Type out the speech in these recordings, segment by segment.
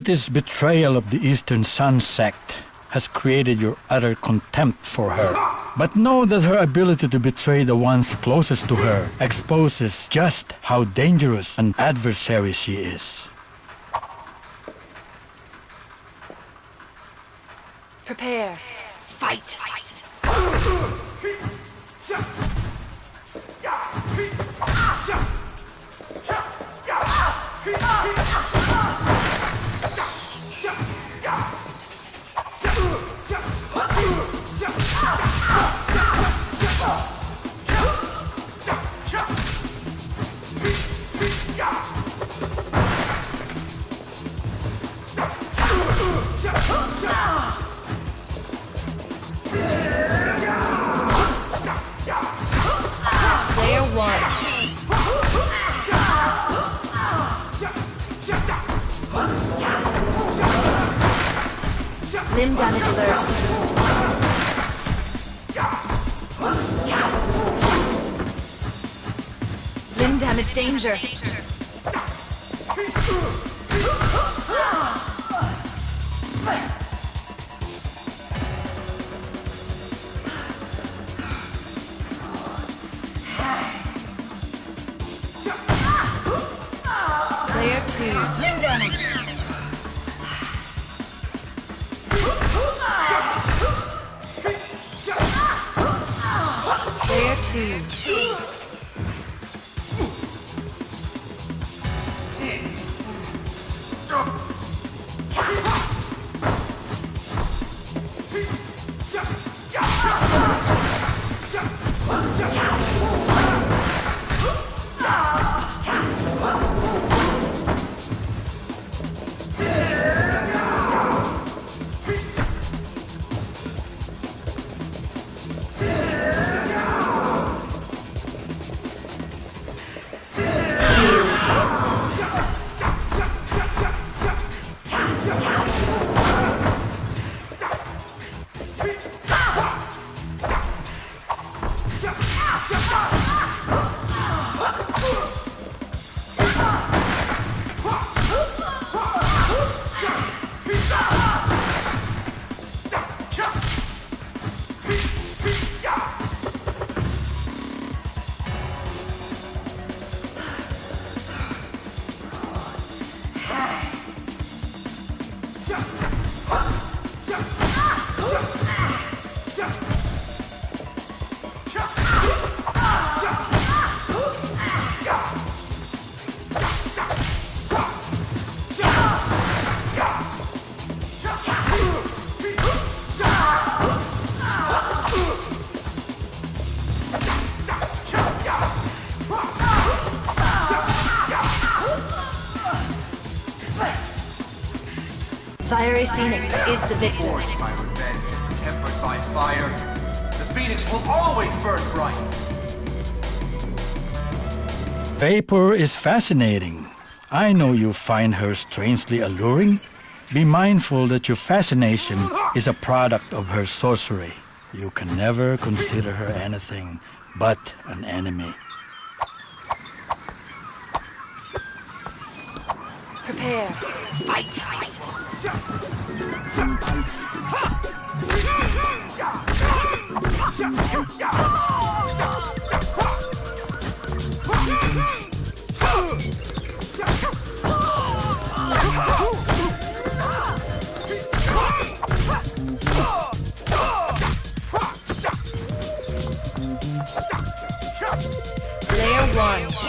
This betrayal of the Eastern Sun sect has created your utter contempt for her. But know that her ability to betray the ones closest to her exposes just how dangerous an adversary she is. Prepare. Fight. Player damage danger. Let's go! Phoenix is the victor. Forged by revenge, tempered by fire, the phoenix will always burn bright. Vapor is fascinating. I know you find her strangely alluring. Be mindful that your fascination is a product of her sorcery. You can never consider her anything but an enemy. Prepare. Fight. Player one.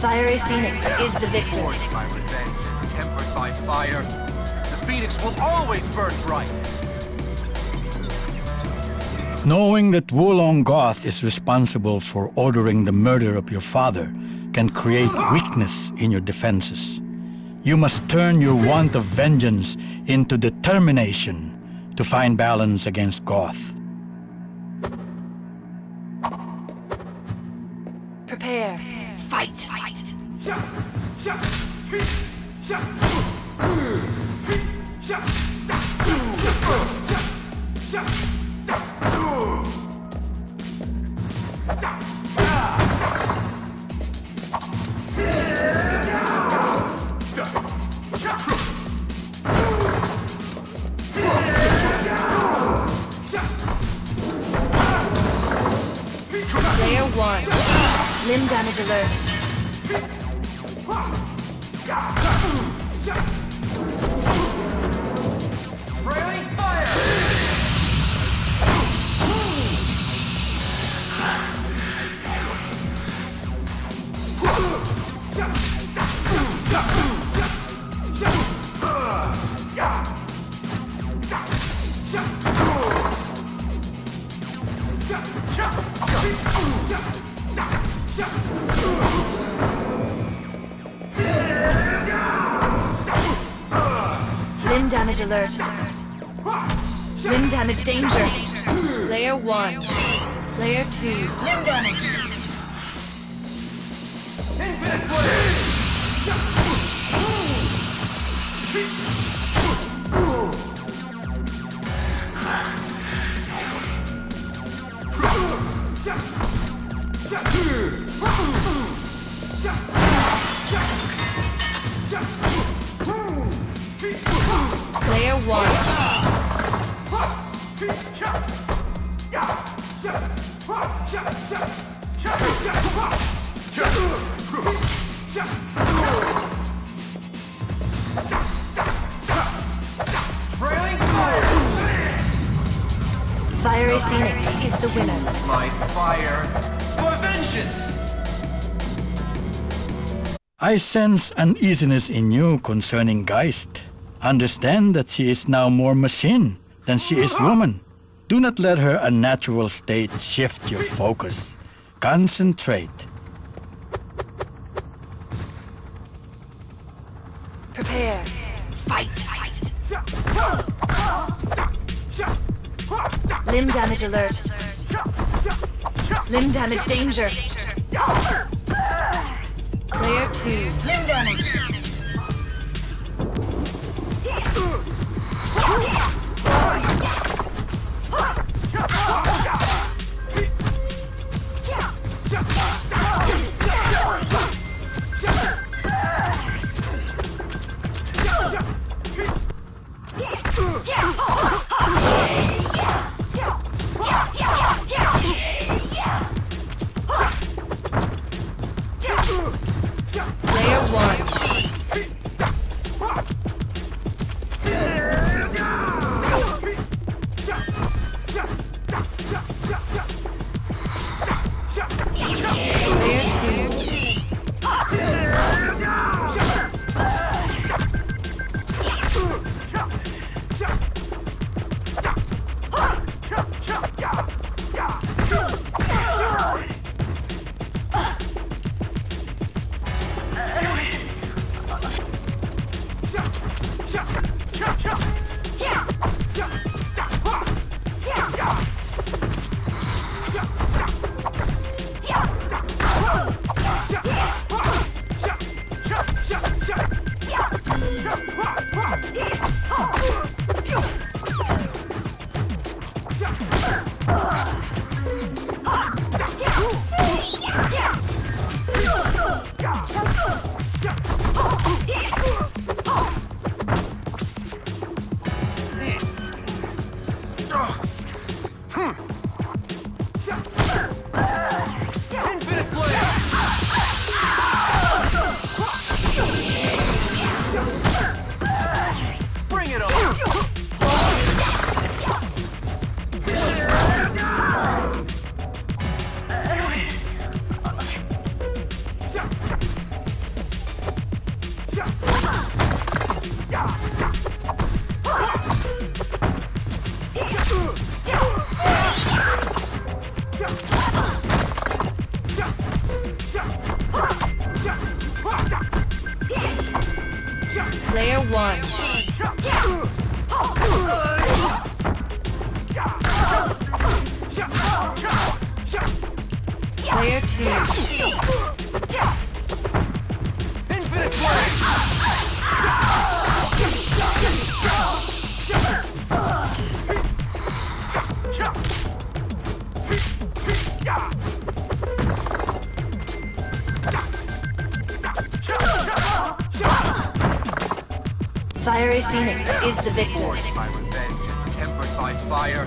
Fiery Phoenix is the victor. Forged by revenge, tempered by fire, the Phoenix will always burn bright. Knowing that Wulong Goth is responsible for ordering the murder of your father can create weakness in your defenses. You must turn your want of vengeance into determination to find balance against Goth. Prepare. Fight. Limb damage alert. Alert. Limb damage danger. Player one. Player two. Limb damage. Infinite Blade! Player one. Railing fire! Fiery Phoenix is the winner. My fire for vengeance! I sense uneasiness in you concerning Geist. Understand that she is now more machine than she is woman. Do not let her unnatural state shift your focus. Concentrate. Prepare. Fight. Limb damage alert. Limb damage danger. Player two. Limb damage. Player Phoenix is the victor. My revenge is tempered by fire.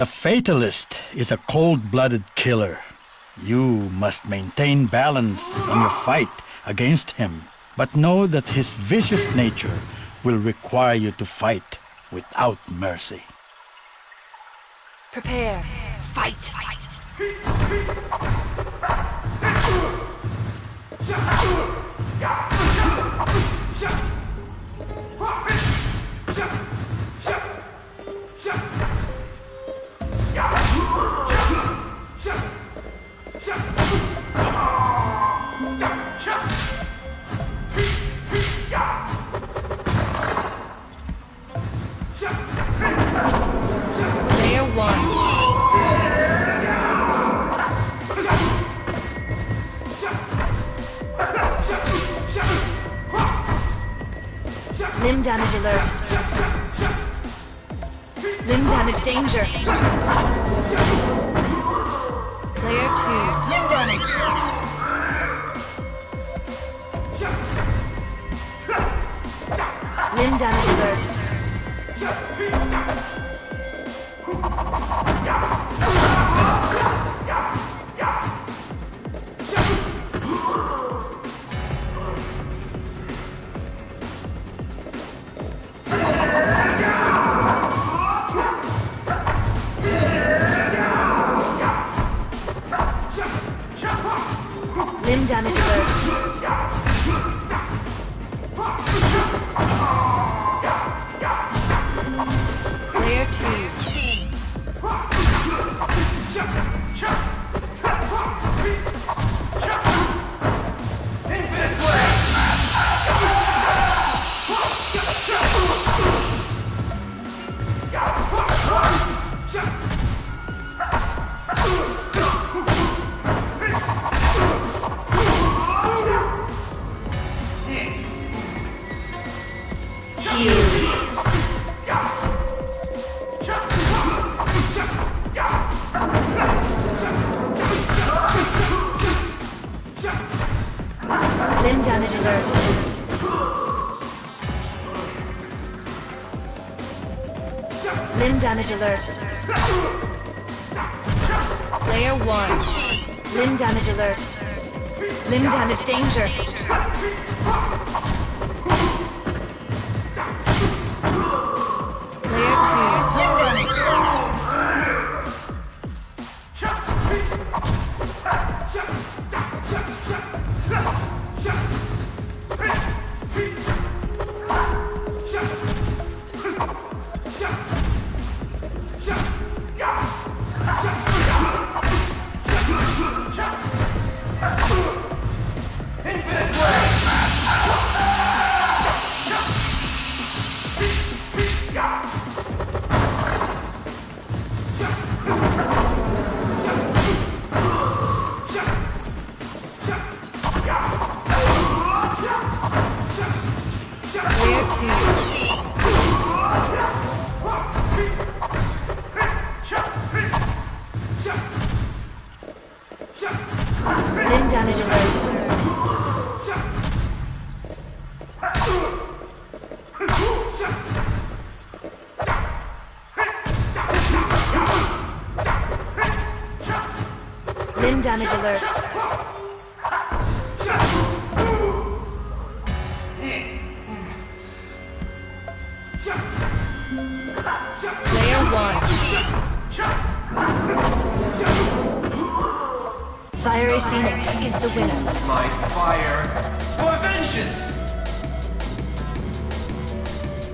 A fatalist is a cold-blooded killer. You must maintain balance in your fight against him, but know that his vicious nature will require you to fight without mercy. Prepare. Fight. Player Player one. Limb damage alert. Limb damage danger. Player two. Limb damage. Limb damage alert. Player one. Fiery Phoenix is the winner. My fire for vengeance!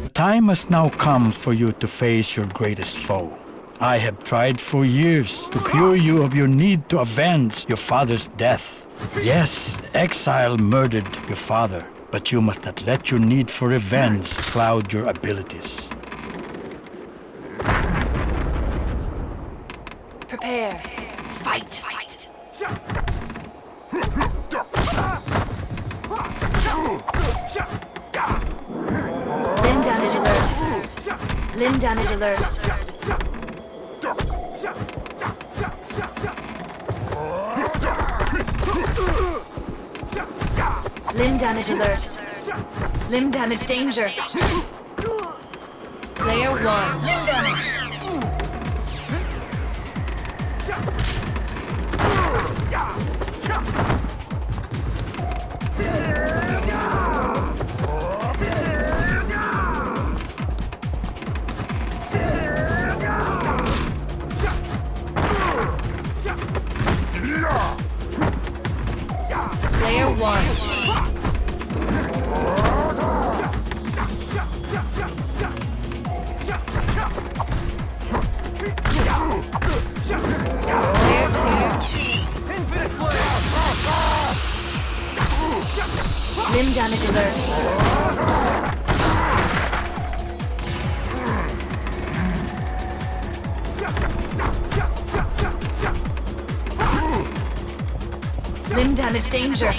The time has now come for you to face your greatest foe. I have tried for years to cure you of your need to avenge your father's death. Yes, exile murdered your father, but you must not let your need for revenge cloud your abilities. Prepare. Fight. Fight. Limb damage alert. Limb damage alert. Alert. Limb damage danger. Player one. Limb damage. Player one. Limb damage alert. Limb damage danger.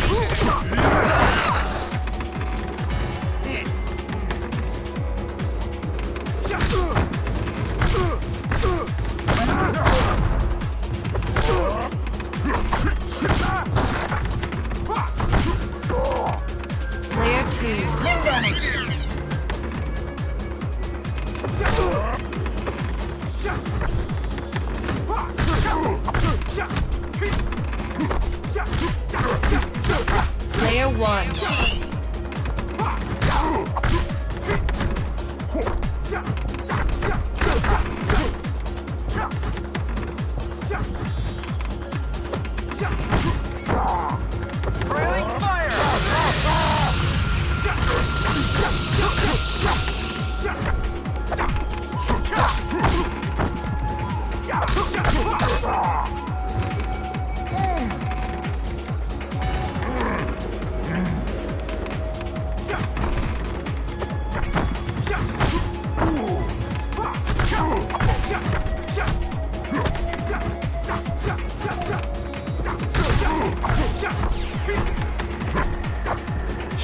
Player one.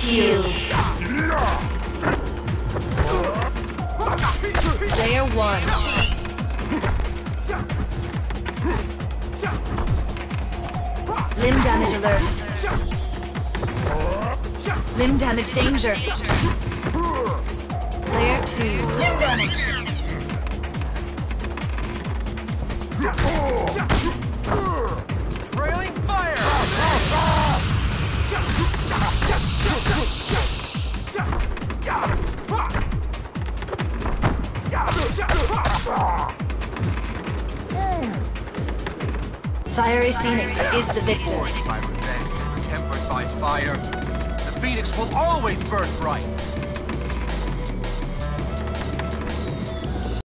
Player one. Limb damage alert. Limb damage danger. Player two. Limb damage. Fiery Phoenix is the victor. By revenge, tempered by fire, the Phoenix will always burn bright.